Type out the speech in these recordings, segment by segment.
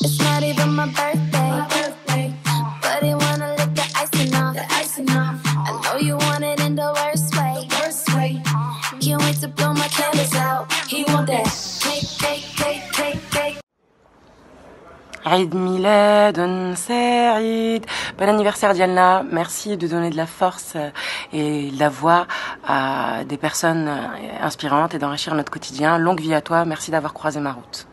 It's not even my birthday. My birthday. But it wanna lick the icing off. The icing off. I know you want it in the worst way. Worst way. Can't wait to blow my candles out. He want that. Cake, cake, cake, cake, cake. Aïd Milad, Saïd. Bon anniversaire Diana, merci de donner de la force euh, et de la voix à des personnes euh, inspirantes et d'enrichir notre quotidien. Longue vie à toi, merci d'avoir croisé ma route.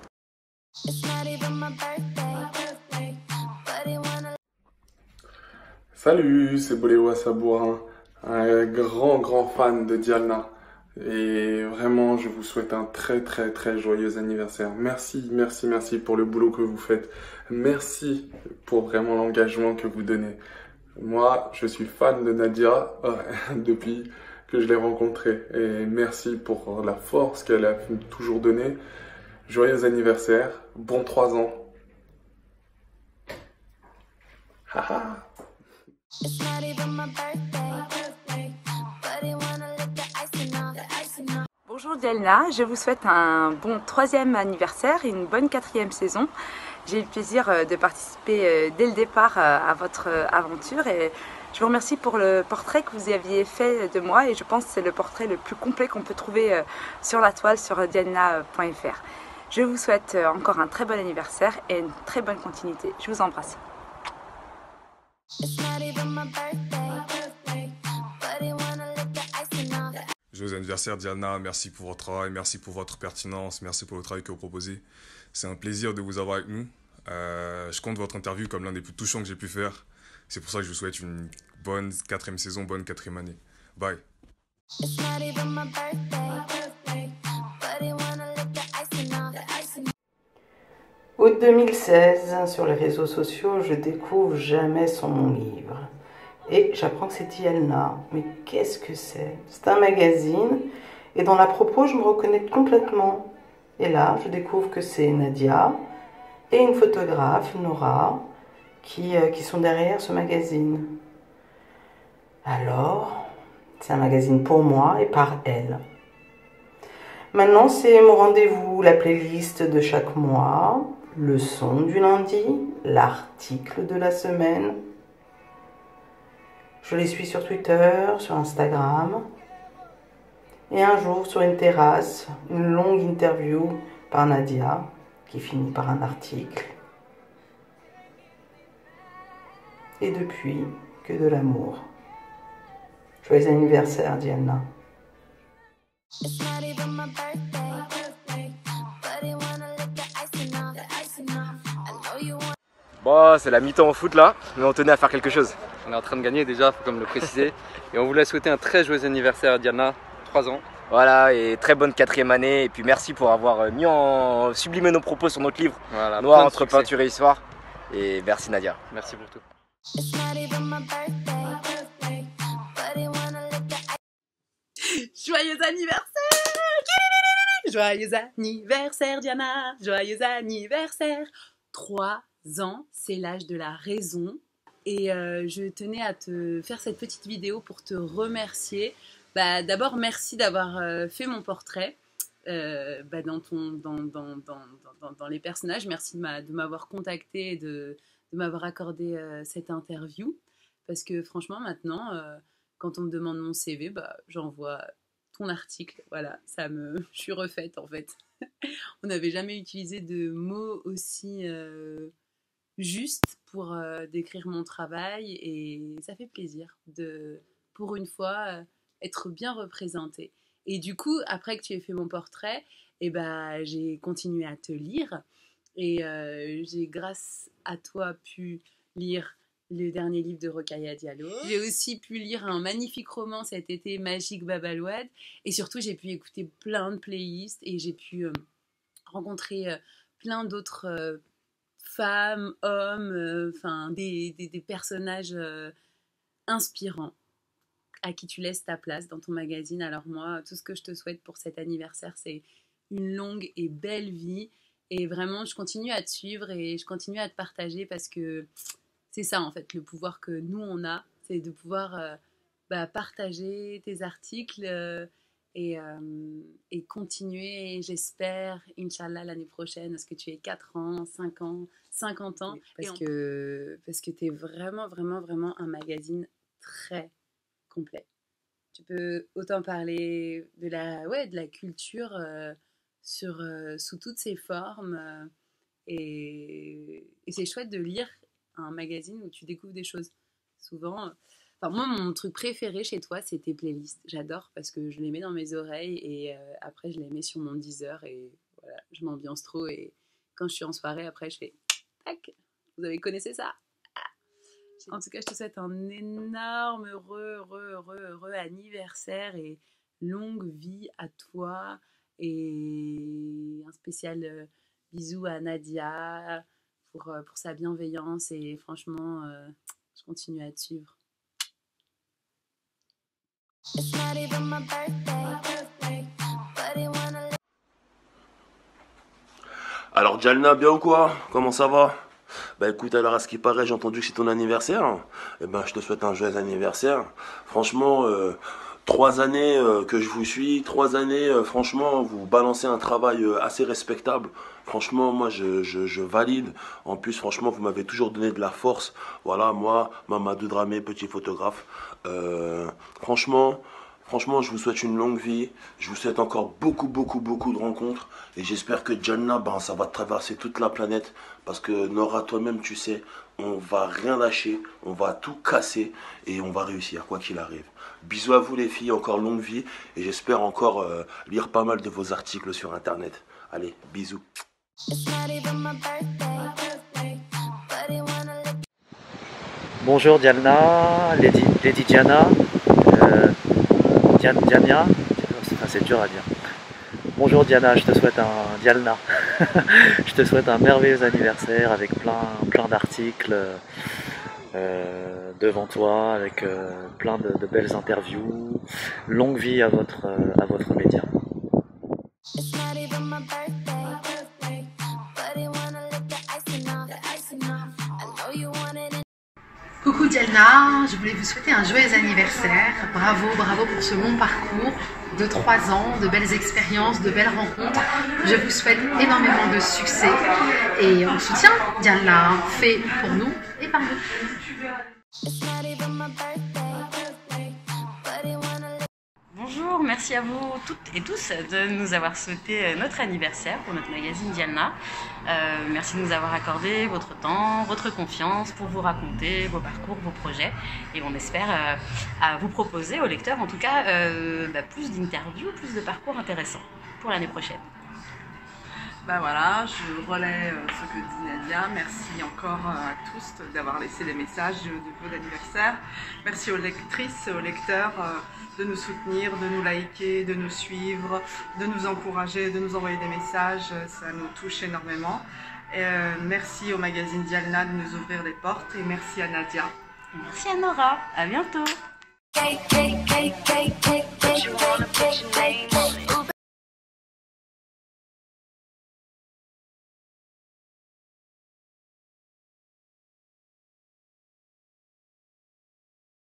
Salut, c'est Boléwa Sabourin, un grand grand fan de Diana. Et vraiment, je vous souhaite un très très très joyeux anniversaire. Merci, merci, merci pour le boulot que vous faites. Merci pour vraiment l'engagement que vous donnez. Moi, je suis fan de Nadia depuis que je l'ai rencontrée. Et merci pour la force qu'elle a toujours donnée. Joyeux anniversaire, bon 3 ans. Haha. Bonjour Diana, je vous souhaite un bon troisième anniversaire et une bonne quatrième saison. J'ai eu le plaisir euh, de participer euh, dès le départ euh, à votre aventure et je vous remercie pour le portrait que vous aviez fait de moi et je pense que c'est le portrait le plus complet qu'on peut trouver sur la toile sur diana.fr. Je vous souhaite encore un très bon anniversaire et une très bonne continuité. Je vous embrasse. It's not even my birthday, but he wanna lick the icing off. Joyeux anniversaire Diana, merci pour votre travail, merci pour votre pertinence, merci pour le travail que vous proposez. C'est un plaisir de vous avoir avec nous. Euh, je compte votre interview comme l'un des plus touchants que j'ai pu faire. C'est pour ça que je vous souhaite une bonne quatrième saison, bonne quatrième année. Bye. Août 2016, sur les réseaux sociaux, je découvre jamais son livre. Et j'apprends que c'est Diana. Mais qu'est-ce que c'est? C'est un magazine. Et dans la propos, je me reconnais complètement. Et là, je découvre que c'est Nadia et une photographe, Nora, qui, euh, qui sont derrière ce magazine. Alors, c'est un magazine pour moi et par elle. Maintenant, c'est mon rendez-vous, la playlist de chaque mois, le son du lundi, l'article de la semaine. Je les suis sur Twitter, sur Instagram. Et un jour, sur une terrasse, une longue interview par Nadia, qui finit par un article. Et depuis, que de l'amour. Joyeux anniversaire, Diana. Bon, c'est la mi-temps au foot là, mais on tenait à faire quelque chose. On est en train de gagner déjà, faut comme le préciser. et on voulait souhaiter un très joyeux anniversaire à Diana, 3 ans. Voilà, et très bonne quatrième année. Et puis merci pour avoir euh, mis en sublimé nos propos sur notre livre Voilà, Noir entre succès. peinture et histoire. Et merci Nadia. Merci pour tout. Joyeux anniversaire Joyeux anniversaire Diana Joyeux anniversaire Trois ans, c'est l'âge de la raison. Et euh, je tenais à te faire cette petite vidéo pour te remercier. Bah, D'abord, merci d'avoir euh, fait mon portrait euh, bah, dans, dans, les personnages. Merci de m'a- de m'avoir contacté et de, m'avoir accordé cette interview. Parce que franchement, maintenant, quand on me demande mon CV, bah, j'envoie ton article. Voilà, ça me, je suis refaite en fait. On n'avait jamais utilisé de mots aussi justes pour euh, décrire mon travail et ça fait plaisir de, pour une fois, euh, être bien représentée. Et du coup, après que tu aies fait mon portrait, eh ben, j'ai continué à te lire et euh, j'ai, grâce à toi, pu lire le dernier livre de Rokhaya Diallo. J'ai aussi pu lire un magnifique roman cet été, Magique Babalouad. Et surtout, j'ai pu écouter plein de playlists et j'ai pu rencontrer plein d'autres femmes, hommes, euh, enfin des, des- personnages euh, inspirants à qui tu laisses ta place dans ton magazine. Alors moi, tout ce que je te souhaite pour cet anniversaire, c'est une longue et belle vie. Et vraiment, je continue à te suivre et je continue à te partager parce que c'est ça en fait le pouvoir que nous on a, c'est de pouvoir euh, bah, partager tes articles et, euh, et continuer, j'espère, Inch'Allah, l'année prochaine, est-ce que tu aies 4 ans, 5 ans, 50 ans, parce, que, parce que tu es vraiment, vraiment, vraiment un magazine très complet. Tu peux autant parler de la, ouais, de la culture euh, sur, euh, sous toutes ses formes, et, et c'est chouette de lire un magazine où tu découvres des choses. Souvent, Enfin, moi, mon truc préféré chez toi, c'est tes playlists. J'adore parce que je les mets dans mes oreilles et euh, après, je les mets sur mon Deezer et voilà, je m'ambiance trop. Et quand je suis en soirée, après, je fais tac, vous avez connaissé ça? Ah. En tout cas, je te souhaite un énorme heureux, heureux, heureux, heureux anniversaire et longue vie à toi. Et un spécial euh, bisou à Nadia pour, euh, pour sa bienveillance. Et franchement, euh, je continue à te suivre. It's not even my birthday, but he wanna Alors Jalna, bien ou quoi? Comment ça va? Bah écoute, alors à ce qui paraît, j'ai entendu que c'est ton anniversaire. Eh ben, je te souhaite un joyeux anniversaire. Franchement, euh, trois années euh, que je vous suis, trois années, euh, franchement, vous balancez un travail euh, assez respectable. Franchement, moi, je, valide. En plus, franchement, vous m'avez toujours donné de la force. Voilà, moi, Mamadou Dramé, petit photographe. Franchement, Franchement, je vous souhaite une longue vie. Je vous souhaite encore beaucoup, beaucoup, beaucoup de rencontres. Et j'espère que Janna, ben, ça va traverser toute la planète. Parce que Nora, toi-même, tu sais, on va rien lâcher. On va tout casser. Et on va réussir, quoi qu'il arrive. Bisous à vous, les filles. Encore longue vie. Et j'espère encore euh, lire pas mal de vos articles sur Internet. Allez, bisous. Bonjour Diana, Lady, Lady Diana, euh, Dian- Diania, Enfin, c'est dur à dire. Bonjour Diana, je te souhaite un Dialna. je te souhaite un merveilleux anniversaire avec plein, plein d'articles euh, devant toi, avec euh, plein de, belles interviews. Longue vie à votre, à votre média. Dialna, je voulais vous souhaiter un joyeux anniversaire. Bravo, bravo pour ce long parcours de trois ans, de belles expériences, de belles rencontres. Je vous souhaite énormément de succès et on soutient Dialna, fait pour nous et par nous. Merci à vous toutes et tous de nous avoir souhaité euh, notre anniversaire pour notre magazine Dialna. Euh, merci de nous avoir accordé votre temps, votre confiance pour vous raconter vos parcours, vos projets. Et on espère euh, vous proposer aux lecteurs, en tout cas, bah, plus d'interviews, plus de parcours intéressants pour l'année prochaine. Bah voilà, je relais euh, ce que dit Nadia. Merci encore euh, à tous d'avoir laissé des messages de, vœux d'anniversaire. Merci aux lectrices et aux lecteurs euh, de nous soutenir, de nous liker, de nous suivre, de nous encourager, de nous envoyer des messages. Euh, Ça nous touche énormément. Et, euh, merci au magazine Dialna de nous ouvrir les portes et merci à Nadia. Merci à Nora, à bientôt.